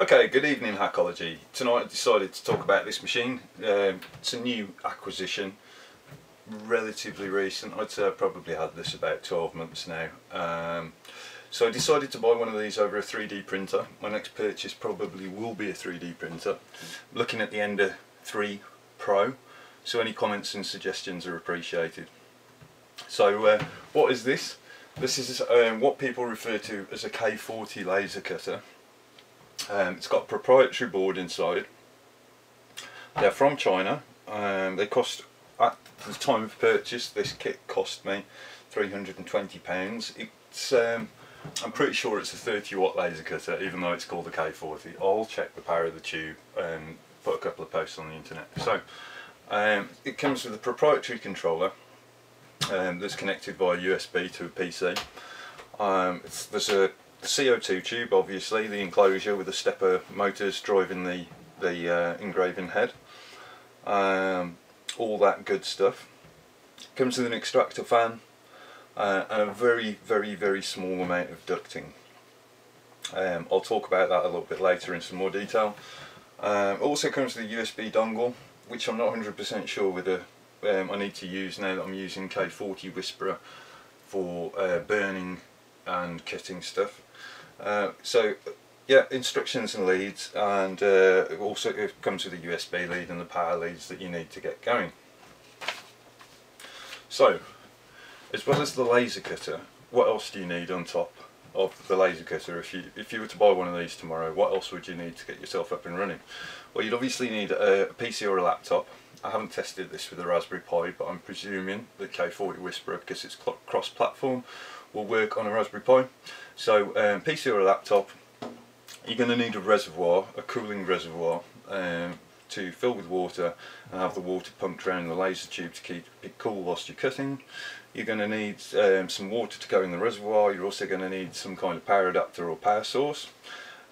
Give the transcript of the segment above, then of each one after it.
Okay, good evening Hakology. Tonight I decided to talk about this machine. Um, it's a new acquisition, relatively recent. I'd say I probably had this about 12 months now. Um, so I decided to buy one of these over a 3D printer. My next purchase probably will be a 3D printer. looking at the Ender 3 Pro, so any comments and suggestions are appreciated. So uh, what is this? This is um, what people refer to as a K40 laser cutter. Um, it's got a proprietary board inside. They're from China. Um, they cost, at the time of purchase, this kit cost me £320. It's, um, I'm pretty sure it's a 30 watt laser cutter, even though it's called a K40. I'll check the power of the tube and put a couple of posts on the internet. So, um, it comes with a proprietary controller um, that's connected via USB to a PC. Um, there's a CO2 tube obviously, the enclosure with the stepper motors driving the, the uh, engraving head. Um, all that good stuff. Comes with an extractor fan uh, and a very very very small amount of ducting. Um, I'll talk about that a little bit later in some more detail. Um, also comes with a USB dongle which I'm not 100% sure whether um, I need to use now that I'm using K40 Whisperer for uh, burning and cutting stuff. Uh, so yeah, instructions and leads and uh, also it comes with a USB lead and the power leads that you need to get going. So, as well as the laser cutter, what else do you need on top of the laser cutter? If you, if you were to buy one of these tomorrow, what else would you need to get yourself up and running? Well, you'd obviously need a, a PC or a laptop. I haven't tested this with a Raspberry Pi, but I'm presuming the K40 Whisperer, because it's cross-platform, will work on a Raspberry Pi. So um, PC or a laptop, you're going to need a reservoir, a cooling reservoir, um, to fill with water and have the water pumped around the laser tube to keep it cool whilst you're cutting. You're going to need um, some water to go in the reservoir, you're also going to need some kind of power adapter or power source.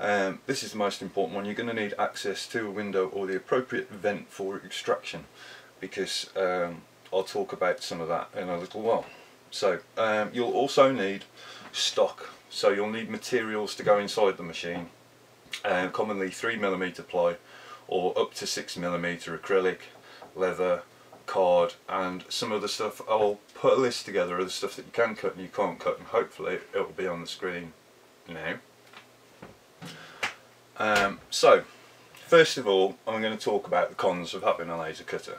Um, this is the most important one, you're going to need access to a window or the appropriate vent for extraction because um, I'll talk about some of that in a little while. So um, you'll also need stock, so you'll need materials to go inside the machine, uh, commonly 3mm ply or up to 6mm acrylic, leather, card and some other stuff. I'll put a list together of the stuff that you can cut and you can't cut and hopefully it will be on the screen now. Um, so, first of all, I'm going to talk about the cons of having a laser cutter.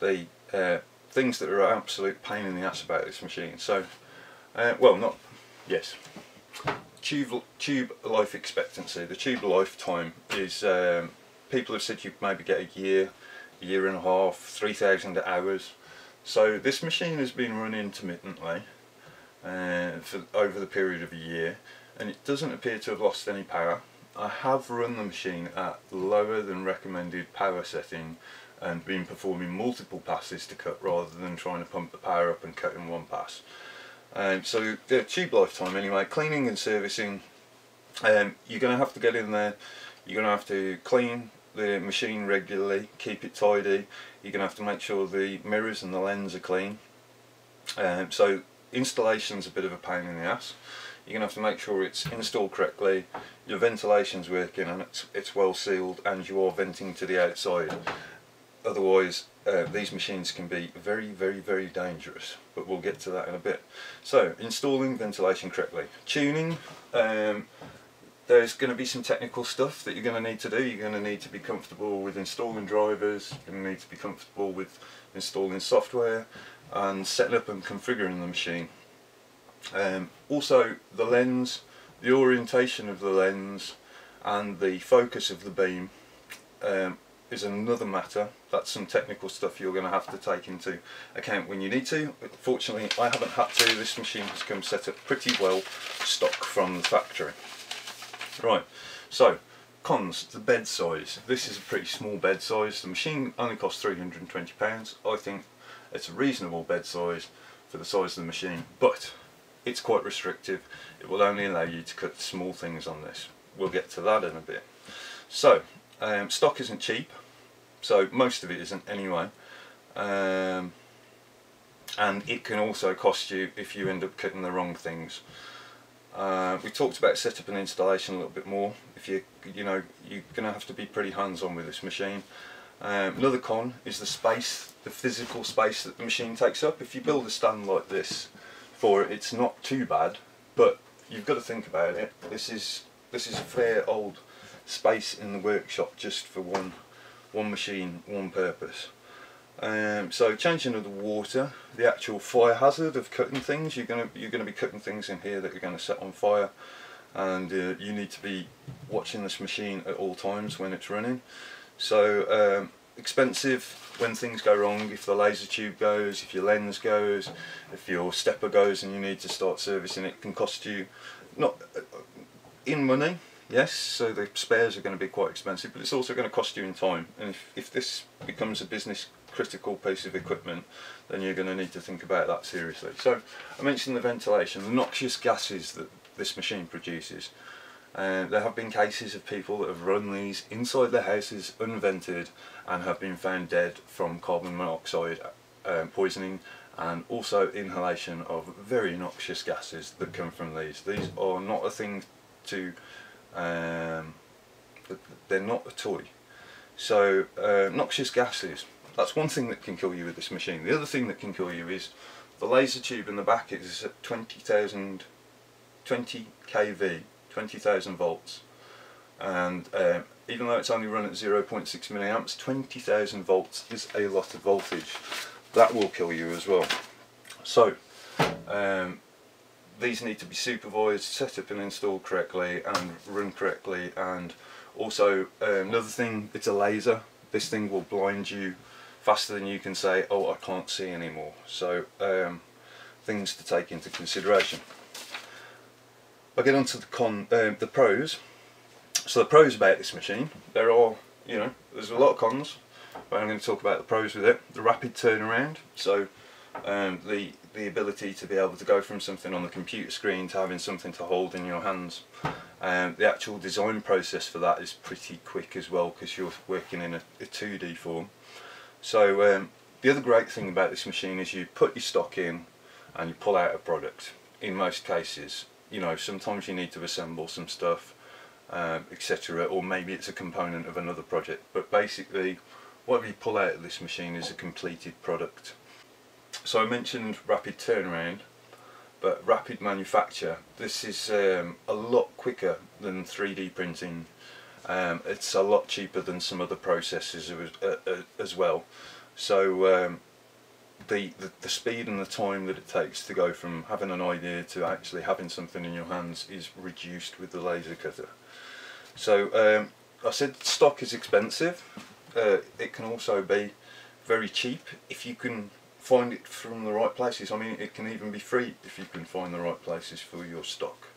The uh, things that are absolute pain in the ass about this machine. So, uh, well, not, yes. Tube, tube life expectancy, the tube lifetime is, um, people have said you maybe get a year, a year and a half, 3,000 hours. So this machine has been run intermittently uh, for over the period of a year and it doesn't appear to have lost any power I have run the machine at lower than recommended power setting and been performing multiple passes to cut rather than trying to pump the power up and cut in one pass. Um, so the tube lifetime anyway, cleaning and servicing, um, you're going to have to get in there, you're going to have to clean the machine regularly, keep it tidy, you're going to have to make sure the mirrors and the lens are clean. Um, so installation's a bit of a pain in the ass you're going to have to make sure it's installed correctly, your ventilation's working and it's, it's well sealed and you are venting to the outside. Otherwise uh, these machines can be very very very dangerous but we'll get to that in a bit. So installing ventilation correctly. Tuning, um, there's going to be some technical stuff that you're going to need to do. You're going to need to be comfortable with installing drivers, you're going to need to be comfortable with installing software and setting up and configuring the machine. Um, also the lens, the orientation of the lens and the focus of the beam um, is another matter. That's some technical stuff you're going to have to take into account when you need to. Fortunately I haven't had to, this machine has come set up pretty well stock from the factory. Right, so cons, the bed size. This is a pretty small bed size. The machine only costs £320. I think it's a reasonable bed size for the size of the machine, but it's quite restrictive. It will only allow you to cut small things on this. We'll get to that in a bit. So, um, stock isn't cheap, so most of it isn't anyway. Um, and it can also cost you if you end up cutting the wrong things. Uh, we talked about setup and installation a little bit more. If you you know you're going to have to be pretty hands-on with this machine. Um, another con is the space, the physical space that the machine takes up. If you build a stand like this for it, it's not too bad, but you've got to think about it. This is this is a fair old space in the workshop just for one one machine, one purpose. Um, so changing of the water, the actual fire hazard of cutting things, you're gonna you're gonna be cutting things in here that are gonna set on fire, and uh, you need to be watching this machine at all times when it's running. So um, expensive when things go wrong, if the laser tube goes, if your lens goes, if your stepper goes and you need to start servicing it, can cost you not uh, in money yes so the spares are going to be quite expensive but it's also going to cost you in time. And if, if this becomes a business critical piece of equipment then you're going to need to think about that seriously. So I mentioned the ventilation the noxious gases that this machine produces uh, there have been cases of people that have run these inside their houses unvented and have been found dead from carbon monoxide uh, poisoning and also inhalation of very noxious gases that come from these. These are not a thing to, um, they're not a toy. So uh, noxious gases, that's one thing that can kill you with this machine. The other thing that can kill you is the laser tube in the back is at 20,000, 20 kV 20,000 volts. And um, even though it's only run at 0.6 milliamps 20,000 volts is a lot of voltage. That will kill you as well. So um, these need to be supervised set up and installed correctly and run correctly. And also um, another thing it's a laser. This thing will blind you faster than you can say oh I can't see anymore. So um, things to take into consideration I'll get on to the con, uh, the pros. So the pros about this machine, there are, you know, there's a lot of cons, but I'm going to talk about the pros with it. The rapid turnaround, so um, the the ability to be able to go from something on the computer screen to having something to hold in your hands. Um, the actual design process for that is pretty quick as well because you're working in a, a 2D form. So um, the other great thing about this machine is you put your stock in and you pull out a product in most cases you know sometimes you need to assemble some stuff um, etc or maybe it's a component of another project. But basically what you pull out of this machine is a completed product. So I mentioned rapid turnaround but rapid manufacture this is um, a lot quicker than 3D printing. Um, it's a lot cheaper than some other processes as, uh, uh, as well. So um, the, the, the speed and the time that it takes to go from having an idea to actually having something in your hands is reduced with the laser cutter. So um, I said stock is expensive. Uh, it can also be very cheap if you can find it from the right places. I mean it can even be free if you can find the right places for your stock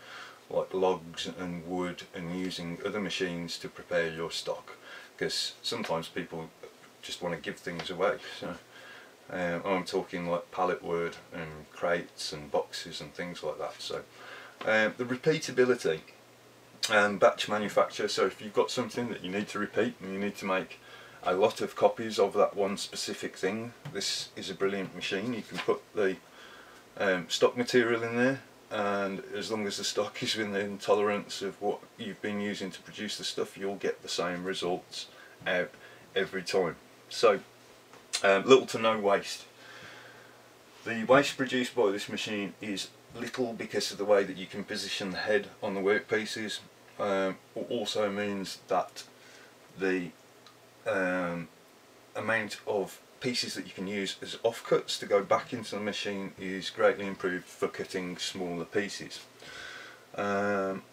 like logs and wood and using other machines to prepare your stock because sometimes people just want to give things away. So um, I'm talking like pallet wood and crates and boxes and things like that. So um, the repeatability and batch manufacture. So if you've got something that you need to repeat and you need to make a lot of copies of that one specific thing, this is a brilliant machine. You can put the um, stock material in there and as long as the stock is within the tolerance of what you've been using to produce the stuff you'll get the same results out every time. So um, little to no waste. The waste produced by this machine is little because of the way that you can position the head on the workpieces. Um, also means that the um, amount of pieces that you can use as offcuts to go back into the machine is greatly improved for cutting smaller pieces. Um,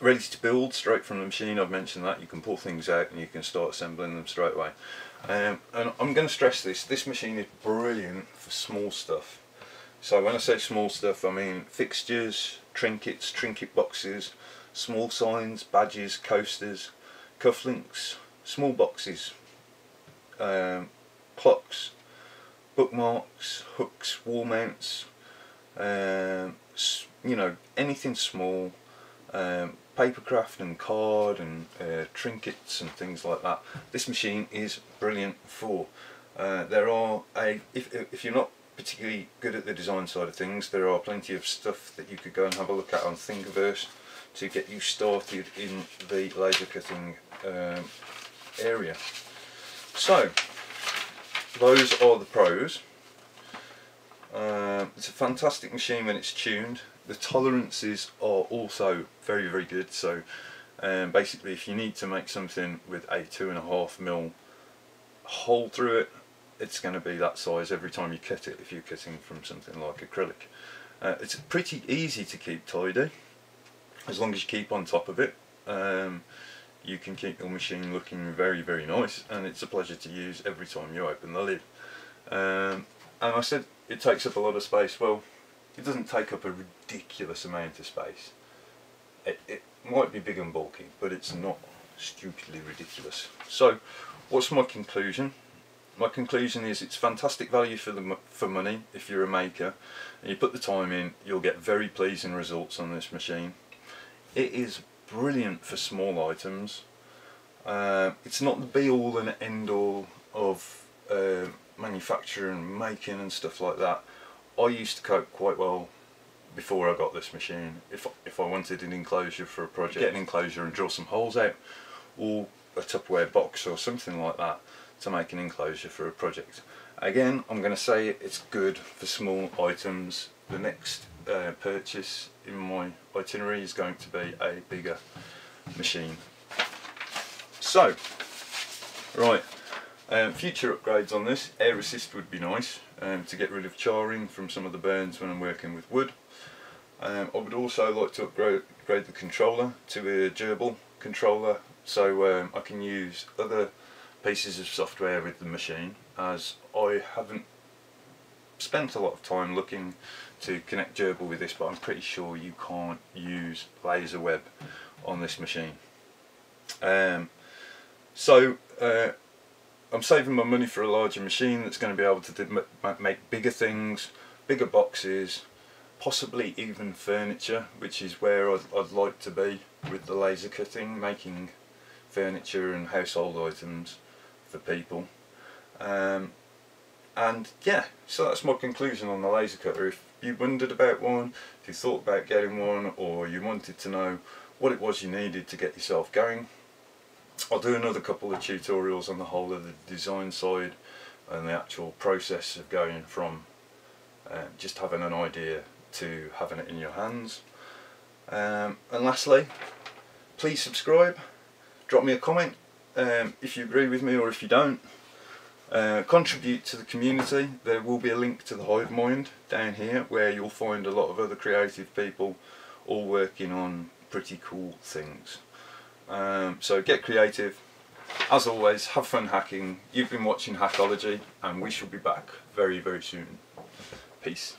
ready to build straight from the machine, I've mentioned that, you can pull things out and you can start assembling them straight away. Um, and I'm going to stress this, this machine is brilliant for small stuff. So when I say small stuff I mean fixtures, trinkets, trinket boxes, small signs, badges, coasters, cufflinks, small boxes, um, clocks, bookmarks, hooks, wall mounts, um, you know anything small um, papercraft and card and uh, trinkets and things like that. This machine is brilliant for. Uh, there are a if, if you're not particularly good at the design side of things, there are plenty of stuff that you could go and have a look at on Thingiverse to get you started in the laser cutting um, area. So, those are the pros. Um, it's a fantastic machine when it's tuned. The tolerances are also very very good. So um, basically if you need to make something with a two and a half mil hole through it, it's going to be that size every time you cut it if you're cutting from something like acrylic. Uh, it's pretty easy to keep tidy as long as you keep on top of it. Um, you can keep your machine looking very very nice and it's a pleasure to use every time you open the lid. Um, and I said it takes up a lot of space. Well, it doesn't take up a ridiculous amount of space. It, it might be big and bulky, but it's not stupidly ridiculous. So, what's my conclusion? My conclusion is it's fantastic value for the for money if you're a maker and you put the time in you'll get very pleasing results on this machine. It is brilliant for small items. Uh, it's not the be all and end all of uh, manufacturing making and stuff like that. I used to cope quite well before I got this machine. If, if I wanted an enclosure for a project, get an enclosure and draw some holes out or a Tupperware box or something like that to make an enclosure for a project. Again, I'm going to say it's good for small items. The next uh, purchase in my itinerary is going to be a bigger machine. So, right, um, future upgrades on this, air assist would be nice um, to get rid of charring from some of the burns when I'm working with wood. Um, I would also like to upgrade, the controller to a GRBL controller so um, I can use other pieces of software with the machine as I haven't spent a lot of time looking to connect GRBL with this but I'm pretty sure you can't use LaserWeb on this machine. Um, so uh, I'm saving my money for a larger machine that's going to be able to make bigger things, bigger boxes, possibly even furniture, which is where I'd, I'd, like to be with the laser cutting, making furniture and household items for people. Um, and yeah, so that's my conclusion on the laser cutter. If you wondered about one, if you thought about getting one, or you wanted to know what it was you needed to get yourself going, I'll do another couple of tutorials on the whole of the design side and the actual process of going from uh, just having an idea to having it in your hands. Um, and lastly, please subscribe, drop me a comment um, if you agree with me or if you don't. Uh, contribute to the community. There will be a link to the Hive Mind down here where you'll find a lot of other creative people all working on pretty cool things. Um, so get creative. As always, have fun hacking. You've been watching Hakology and we shall be back very, very soon. Peace.